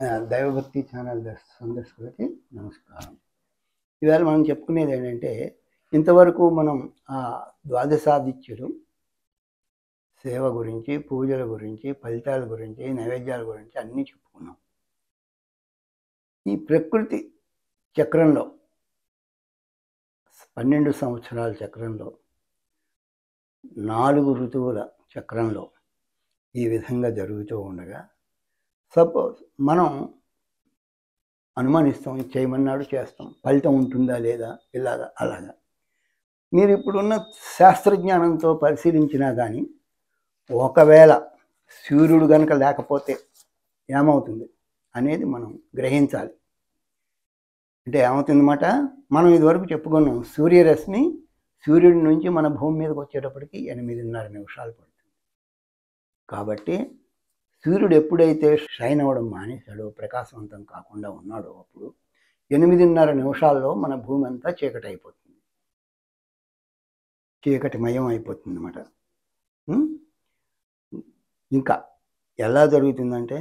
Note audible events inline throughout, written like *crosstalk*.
దైవభక్తి ఛానల్ సందర్శకులకి నమస్కారం. ఇవాళ మనం చెప్పుకునేది ఏంటంటే ఇంతవరకు మనం ఆ ద్వాదశాదిత్యులు సేవ గురించి పూజల గురించి ఫలితాల గురించి నైవేద్యాల గురించి అన్నీ చెప్పుకున్నాం. ఈ ప్రకృతి చక్రంలో పన్నెండు సంవత్సరాల చక్రంలో నాలుగు ఋతువుల చక్రంలో ఈ విధంగా జరుగుతూ ఉండగా సపోజ్ మనం అనుమానిస్తాం చేయమన్నాడు చేస్తాం. ఫలితం ఉంటుందా లేదా? ఇలాగా అలాగా. మీరు ఇప్పుడున్న శాస్త్రజ్ఞానంతో పరిశీలించినా కానీ ఒకవేళ సూర్యుడు కనుక లేకపోతే ఏమవుతుంది అనేది మనం గ్రహించాలి. అంటే ఏమవుతుందన్నమాట? మనం ఇదివరకు చెప్పుకున్నాం సూర్యరశ్మి సూర్యుడి నుంచి మన భూమి మీదకి వచ్చేటప్పటికి ఎనిమిదిన్నర నిమిషాలు పడుతుంది. కాబట్టి సూర్యుడు ఎప్పుడైతే షైన్ అవ్వడం మానేశాడో ప్రకాశవంతం కాకుండా ఉన్నాడో అప్పుడు ఎనిమిదిన్నర నిమిషాల్లో మన భూమి అంతా చీకటి అయిపోతుంది చీకటిమయం అయిపోతుంది అనమాట ఇంకా ఎలా జరుగుతుందంటే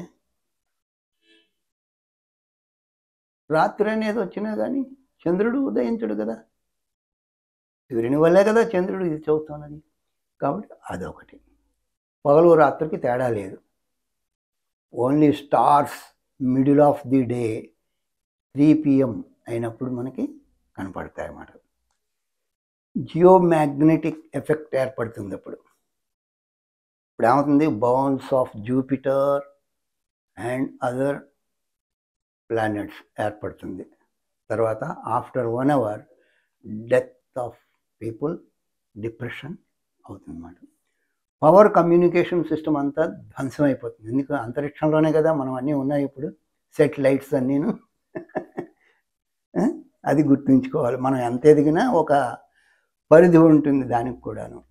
రాత్రి అనేది వచ్చినా కానీ చంద్రుడు ఉదయించడు కదా. సూర్యుని వల్లే కదా చంద్రుడు ఇది చదువుతున్నది. కాబట్టి అదొకటి. పగలు రాత్రికి తేడా లేదు. Only stars middle of the day three PM అయినప్పుడు మనకి కనపడతాయి అన్నమాట. జియో మ్యాగ్నెటిక్ ఎఫెక్ట్ ఏర్పడుతుంది అప్పుడు. ఇప్పుడు ఏమవుతుంది? Bounce off Jupiter and other planets ఏర్పడుతుంది. తర్వాత after one hour death of people depression అవుతుందన్నమాట. పవర్ కమ్యూనికేషన్ సిస్టమ్ అంతా ధ్వంసం అయిపోతుంది ఎందుకు? అంతరిక్షంలోనే కదా మనం అన్నీ ఉన్నాయి ఇప్పుడు. సెటిలైట్స్ అన్నీను. అది గుర్తుంచుకోవాలి. మనం ఎంత ఎదిగినా ఒక పరిధి ఉంటుంది దానికి కూడాను.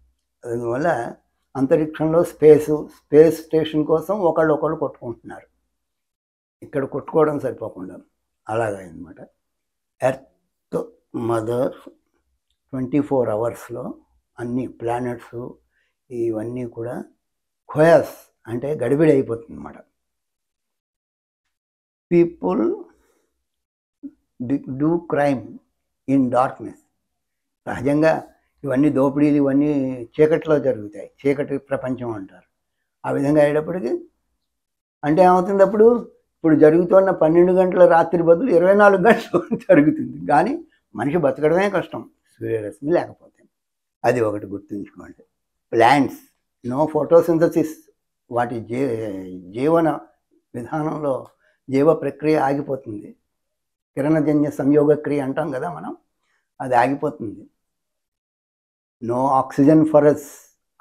అందువల్ల అంతరిక్షంలో స్పేసు స్పేస్ స్టేషన్ కోసం ఒకళ్ళు ఒకళ్ళు కొట్టుకుంటున్నారు. ఇక్కడ కొట్టుకోవడం సరిపోకుండా. అలాగైందన్నమాట ఎర్త్ మదర్ ట్వంటీ ఫోర్ అవర్స్లో అన్ని ప్లానెట్స్ ఇవన్నీ కూడా ఖోయాస్ అంటే గడిబిడి అయిపోతుంది అన్నమాట people do crime in darkness సహజంగా ఇవన్నీ దోపిడీలు ఇవన్నీ చీకటిలో జరుగుతాయి. చీకటి ప్రపంచం అంటారు. ఆ విధంగా అయ్యేటప్పటికి అంటే ఏమవుతుంది అప్పుడు ఇప్పుడు జరుగుతున్న పన్నెండు గంటల రాత్రి బదులు ఇరవై నాలుగు గంటలు జరుగుతుంది. కానీ మనిషి బతకడమే కష్టం. సూర్యరశ్మి లేకపోతే. అది ఒకటి గుర్తుంచుకోండి. ప్లాంట్స్ నో ఫోటోసింథసిస్ వాటి జీ జీవన విధానంలో జీవ ప్రక్రియ ఆగిపోతుంది. కిరణజన్య సంయోగ క్రియ అంటాం కదా మనం అది ఆగిపోతుంది. నో ఆక్సిజన్ ఫరస్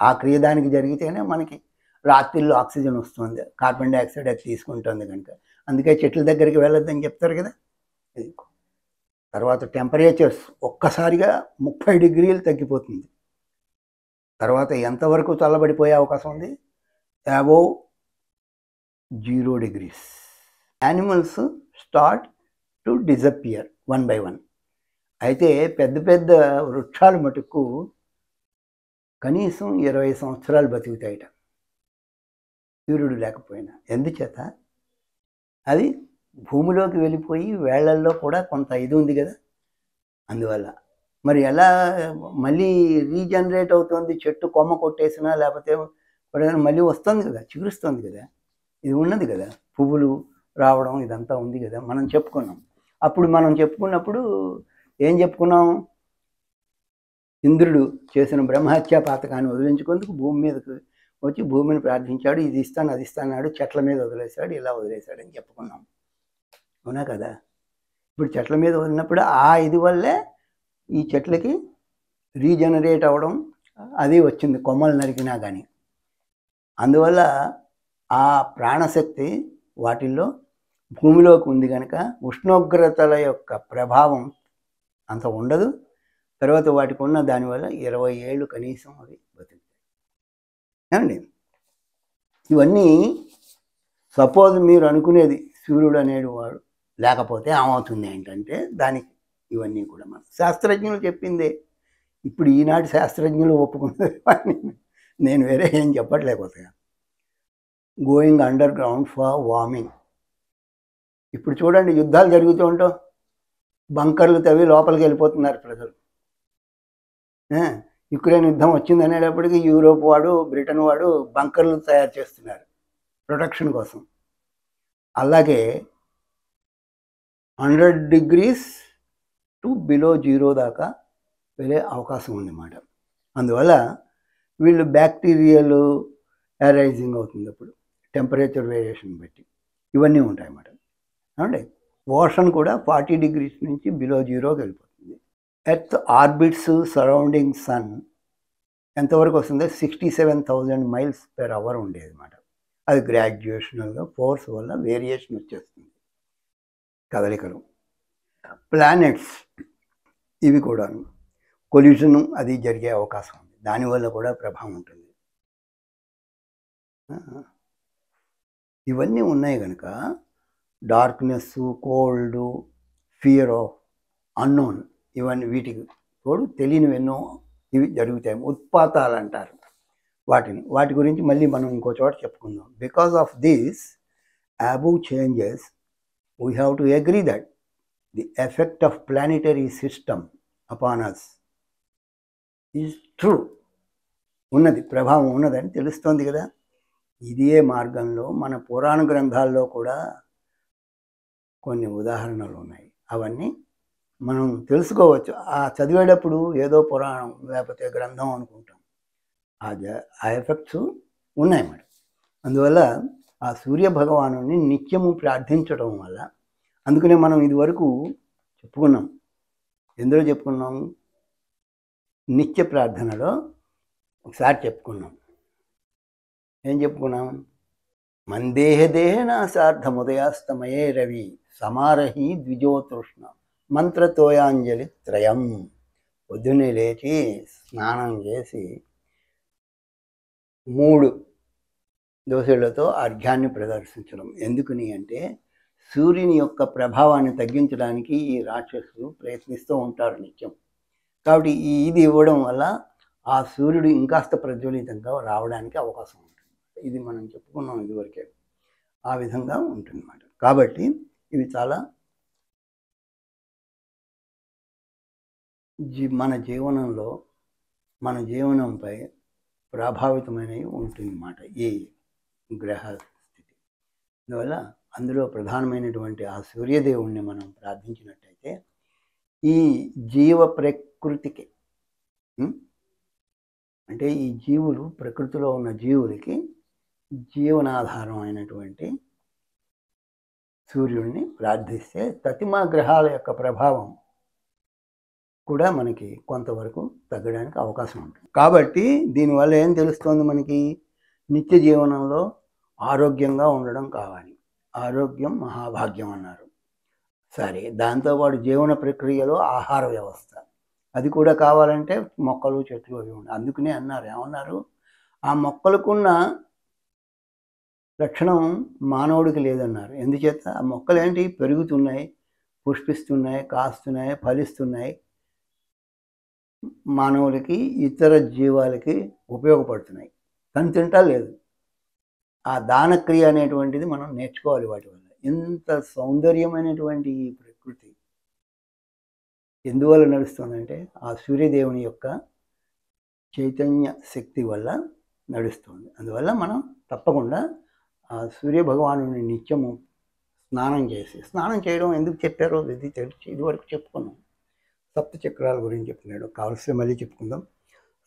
ఆ క్రియ దానికి జరిగితేనే మనకి రాత్రిలో ఆక్సిజన్ వస్తుంది కార్బన్ డైఆక్సైడ్ అది తీసుకుంటుంది కనుక. అందుకే చెట్ల దగ్గరికి వెళ్ళొద్దని చెప్తారు కదా. ఇది. తర్వాత టెంపరేచర్స్ ఒక్కసారిగా ముప్పై డిగ్రీలు తగ్గిపోతుంది. తర్వాత ఎంతవరకు చల్లబడిపోయే అవకాశం ఉంది? Above zero degrees. Animals start to disappear one by one. అయితే పెద్ద పెద్ద వృక్షాలు మటుకు కనీసం ఇరవై సంవత్సరాలు బతుకుతాయట. సూర్యుడు లేకపోయినా. ఎందుచేత? అది భూమిలోకి వెళ్ళిపోయి వేళ్ళల్లో కూడా కొంత ఇది ఉంది కదా? అందువల్ల మరి ఎలా మళ్ళీ రీజనరేట్ అవుతుంది? చెట్టు కొమ్మ కొట్టేసినా లేకపోతే ఎప్పుడైనా మళ్ళీ వస్తుంది కదా చిగురుస్తుంది కదా? ఇది ఉన్నది కదా పువ్వులు రావడం ఇదంతా ఉంది కదా మనం చెప్పుకున్నాం. అప్పుడు మనం చెప్పుకున్నప్పుడు ఏం చెప్పుకున్నాం? ఇంద్రుడు చేసిన బ్రహ్మహత్యా పాతకాన్ని వదిలించుకుందుకు భూమి మీదకు వచ్చి భూమిని ప్రార్థించాడు ఇది ఇస్తాను అది ఇస్తాన్నాడు చెట్ల మీద వదిలేశాడు ఇలా వదిలేశాడు అని చెప్పుకున్నాం. అవునా కదా? ఇప్పుడు చెట్ల మీద వదిలినప్పుడు ఆ ఇది వల్లే ఈ చెట్లకి రీజనరేట్ అవ్వడం అది వచ్చింది కొమ్మలు నరికినా కానీ అందువల్ల ఆ ప్రాణశక్తి వాటిల్లో భూమిలోకి ఉంది కనుక ఉష్ణోగ్రతల యొక్క ప్రభావం అంత ఉండదు. తర్వాత వాటికి ఉన్న దానివల్ల ఇరవై ఏళ్ళు కనీసం అవి బతుకుతాయి. ఏమండి? ఇవన్నీ సపోజ్ మీరు అనుకునేది సూర్యుడు అనేడు వాడు లేకపోతే ఏమవుతుంది ఏంటంటే దానికి ఇవన్నీ కూడా మన. శాస్త్రజ్ఞులు చెప్పిందే. ఇప్పుడు ఈనాటి శాస్త్రజ్ఞులు ఒప్పుకున్నది నేను వేరే ఏం చెప్పట్లేకపోతే going underground for warming ఇప్పుడు చూడండి యుద్ధాలు జరుగుతూ ఉంటాం బంకర్లు తవ్వి లోపలికి వెళ్ళిపోతున్నారు ప్రజలు. యుక్రెయిన్ యుద్ధం వచ్చింది అనేటప్పటికీ యూరోప్ వాడు బ్రిటన్ వాడు బంకర్లు తయారు చేస్తున్నారు ప్రొటెక్షన్ కోసం. అలాగే hundred degrees to below zero దాకా వెళ్ళే అవకాశం ఉందన్నమాట. అందువల్ల వీళ్ళు బ్యాక్టీరియల్ అరైజింగ్ అవుతుంది అప్పుడు టెంపరేచర్ వేరియేషన్ బట్టి. ఇవన్నీ ఉంటాయన్నమాట. ఏమండి? ఓషన్ కూడా ఫార్టీ డిగ్రీస్ నుంచి బిలో జీరోకి వెళ్ళిపోతుంది. ఎర్త్ ఆర్బిట్స్ సరౌండింగ్ సన్ ఎంతవరకు వస్తుందో? Sixty seven thousand miles per hour ఉండేది అనమాట అది గ్రాడ్యుయేషనల్గా ఫోర్స్ వల్ల వేరియేషన్ వచ్చేస్తుంది. కదలికలు. ప్లానెట్స్ ఇవి కూడా కొల్యూషన్ అది జరిగే అవకాశం ఉంది. దానివల్ల కూడా ప్రభావం ఉంటుంది. ఇవన్నీ ఉన్నాయి కనుక darkness cold fear of unknown ఇవన్నీ వీటికి తోడు తెలియనివి ఎన్నో ఇవి జరుగుతాయి. ఉత్పాతాలు అంటారు. వాటిని వాటి గురించి మళ్ళీ మనం ఇంకో చోట చెప్పుకుందాం. Because of these above changes we have to agree that the effect of planetary system upon us is true ఉన్నది ప్రభావం ఉన్నదని తెలుస్తోంది కదా. ఇదే మార్గంలో మన పురాణ గ్రంథాల్లో కూడా కొన్ని ఉదాహరణలు ఉన్నాయి. అవన్నీ మనం తెలుసుకోవచ్చు. ఆ చదివేటప్పుడు ఏదో పురాణం లేకపోతే గ్రంథం అనుకుంటాం. ఆ ఆ ఎఫెక్ట్స్ ఉన్నాయి మరి. అందువల్ల ఆ సూర్య భగవాను నిత్యము ప్రార్థించడం వల్ల అందుకనే మనం ఇదివరకు చెప్పుకున్నాం. ఎందులో చెప్పుకున్నాం? నిత్య ప్రార్థనలో ఒకసారి చెప్పుకున్నాం. ఏం చెప్పుకున్నాం? మందేహ దేహన సార్థముదయాస్తమయే రవి సమారహి ద్విజోతృష్ణ మంత్రతోయాంజలి త్రయం. పొద్దున్నే లేచి స్నానం చేసి మూడు దోశలతో అర్ఘ్యాన్ని ప్రదర్శించడం. ఎందుకని అంటే సూర్యుని యొక్క ప్రభావాన్ని తగ్గించడానికి ఈ రాక్షసులు ప్రయత్నిస్తూ ఉంటారు నిత్యం. కాబట్టి ఈ ఇది ఇవ్వడం వల్ల ఆ సూర్యుడు ఇంకాస్త ప్రజ్వలితంగా రావడానికి అవకాశం ఉంటుంది. ఇది మనం చెప్పుకున్నాం ఇదివరకే. ఆ విధంగా ఉంటుందన్నమాట. కాబట్టి ఇవి చాలా జీ మన జీవనంలో మన జీవనంపై ప్రభావితమైనవి ఉంటుందన్నమాట ఈ గ్రహ స్థితి అందువల్ల అందులో ప్రధానమైనటువంటి ఆ సూర్యదేవుణ్ణి మనం ప్రార్థించినట్టయితే ఈ జీవ ప్రకృతికి అంటే ఈ జీవులు ప్రకృతిలో ఉన్న జీవులకి జీవనాధారం అయినటువంటి సూర్యుడిని ప్రార్థిస్తే తతిమా గ్రహాల యొక్క ప్రభావం కూడా మనకి కొంతవరకు తగ్గడానికి అవకాశం ఉంటుంది. కాబట్టి దీనివల్ల ఏం తెలుస్తోంది మనకి? నిత్య జీవనంలో ఆరోగ్యంగా ఉండడం కావాలి. ఆరోగ్యం మహాభాగ్యం అన్నారు. సరే దాంతోపాటు జీవన ప్రక్రియలో ఆహార వ్యవస్థ. అది కూడా కావాలంటే మొక్కలు చెట్లు అవి ఉన్నాయి అందుకనే అన్నారు. ఏమన్నారు? ఆ మొక్కలకున్న లక్షణం మానవుడికి లేదన్నారు. ఎందుచేత? ఆ మొక్కలు ఏంటి పెరుగుతున్నాయి పుష్పిస్తున్నాయి కాస్తున్నాయి ఫలిస్తున్నాయి. మానవులకి ఇతర జీవాలకి ఉపయోగపడుతున్నాయి. తను తింటా లేదు. ఆ దానక్రియ అనేటువంటిది మనం నేర్చుకోవాలి వాటి వల్ల. ఎంత సౌందర్యమైనటువంటి ఈ ప్రకృతి ఎందువల్ల నడుస్తుందంటే ఆ సూర్యదేవుని యొక్క చైతన్య శక్తి వల్ల నడుస్తుంది. అందువల్ల మనం తప్పకుండా ఆ సూర్యభగవాను నిత్యము స్నానం చేసి స్నానం చేయడం ఎందుకు చెప్పారో ఇది తెలిసి ఇదివరకు చెప్పుకున్నాం. సప్త చక్రాల గురించి చెప్తున్నాడు కావలసి మళ్ళీ చెప్పుకుందాం.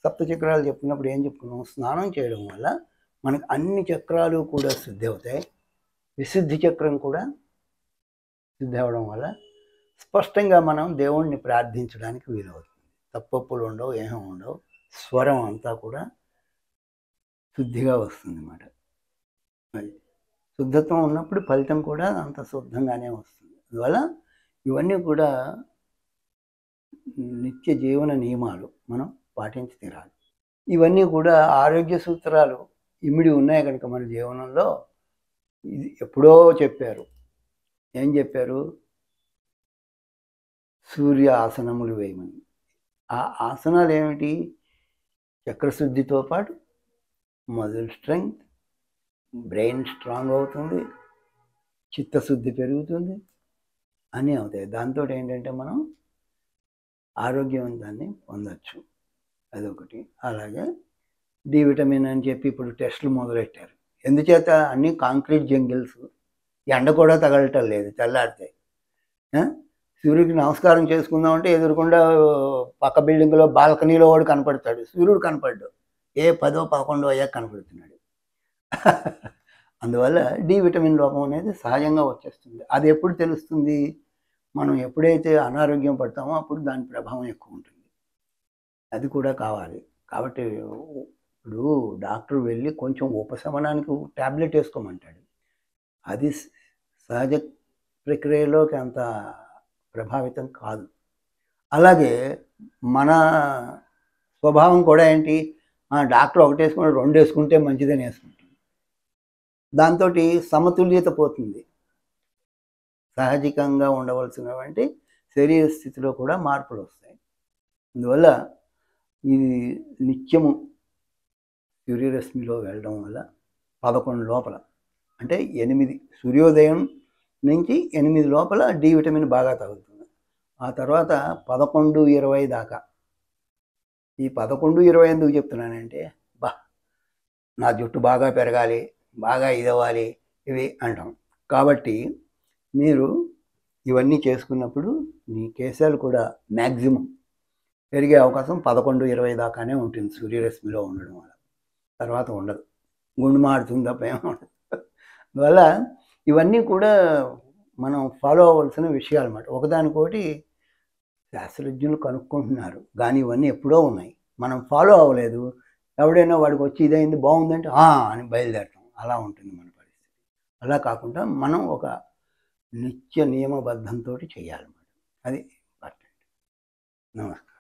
సప్త చక్రాలు చెప్పుకున్నప్పుడు ఏం చెప్పుకున్నాం? స్నానం చేయడం వల్ల మనకు అన్ని చక్రాలు కూడా శుద్ధి అవుతాయి విశుద్ధి చక్రం కూడా శుద్ధి అవడం వల్ల స్పష్టంగా మనం దేవుణ్ణి ప్రార్థించడానికి వీలవుతుంది. తప్పప్పులు ఉండవు ఏమీ ఉండవు స్వరం అంతా కూడా శుద్ధిగా వస్తుంది అన్నమాట అది శుద్ధత్వం ఉన్నప్పుడు ఫలితం కూడా అంత శుద్ధంగానే వస్తుంది. అందువల్ల ఇవన్నీ కూడా నిత్య జీవన నియమాలు మనం పాటించి తీరాలి. ఇవన్నీ కూడా ఆరోగ్య సూత్రాలు ఇమిడి ఉన్నాయి కనుక మన జీవనంలో. ఇది ఎప్పుడో చెప్పారు. ఏం చెప్పారు? సూర్య ఆసనములు వేయమని. ఆ ఆసనాలు ఏమిటి? చక్రశుద్ధితో పాటు మజిల్ స్ట్రెంగ్త్ బ్రెయిన్ స్ట్రాంగ్ అవుతుంది చిత్తశుద్ధి పెరుగుతుంది అని అవుతాయి. దాంతో ఏంటంటే మనం ఆరోగ్యవంతాన్ని పొందొచ్చు. అదొకటి. అలాగే డి విటమిన్ అని చెప్పి ఇప్పుడు టెస్టులు మొదలెట్టారు. ఎందుచేత అన్ని కాంక్రీట్ జంగిల్స్ ఎండ కూడా తగలటం లేదు తెల్లారితే. సూర్యుడికి నమస్కారం చేసుకుందామంటే ఎదురుకుండా పక్క బిల్డింగ్లో బాల్కనీలో వాడు కనపడతాడు. సూర్యుడు కనపడ్డు. ఏ పదో పదకొండో అయ్యాక కనపడుతున్నాడు. *laughs* అందువల్ల డి విటమిన్ లోపం అనేది సహజంగా వచ్చేస్తుంది. అది ఎప్పుడు తెలుస్తుంది? మనం ఎప్పుడైతే అనారోగ్యం పడతామో అప్పుడు దాని ప్రభావం ఎక్కువ ఉంటుంది. అది కూడా కావాలి. కాబట్టి డాక్టర్ వెళ్ళి కొంచెం ఉపశమనానికి ట్యాబ్లెట్ వేసుకోమంటాడు. అది సహజ ప్రక్రియలోకి అంత ప్రభావితం కాదు. అలాగే మన స్వభావం కూడా ఏంటి? ఆ, డాక్టర్ ఒకటి వేసుకుంటే రెండు వేసుకుంటే మంచిదని వేసుకుంటాం దాంతో సమతుల్యత పోతుంది. సహజికంగా ఉండవలసినటువంటి శరీర స్థితిలో కూడా మార్పులు వస్తాయి. అందువల్ల ఇది నిత్యము సూర్యరశ్మిలో వెళ్ళడం వల్ల పదకొండు లోపల అంటే ఎనిమిది సూర్యోదయం నుంచి ఎనిమిది లోపల డి విటమిన్ బాగా తగ్గుతుంది ఆ తర్వాత పదకొండు ఇరవై దాకా. ఈ పదకొండు ఇరవై ఎందుకు చెప్తున్నానంటే బా నా జుట్టు బాగా పెరగాలి బాగా ఇదవ్వాలి ఇవి అంటాం. కాబట్టి మీరు ఇవన్నీ చేసుకున్నప్పుడు మీ కేశాలు కూడా మ్యాక్సిమం పెరిగే అవకాశం పదకొండు ఇరవై దాకానే ఉంటుంది సూర్యరశ్మిలో ఉండడం వల్ల. తర్వాత ఉండదు. గుండు మారుతుంది తప్ప ఏమి ఉండదు. అందువల్ల ఇవన్నీ కూడా మనం ఫాలో అవ్వాల్సిన విషయాలు అన్నమాట. ఒకదానికోటి శాస్త్రజ్ఞులు కనుక్కుంటున్నారు. కానీ ఇవన్నీ ఎప్పుడో ఉన్నాయి. మనం ఫాలో అవ్వలేదు. ఎవడైనా వాడికి వచ్చి ఇదైంది బాగుందంటే అని బయలుదేరటం. అలా ఉంటుంది మన పరిస్థితి. అలా కాకుండా మనం ఒక నిత్య నియమబద్ధంతో చేయాలన్నమాట. అది ఇంపార్టెంట్ నమస్కారం.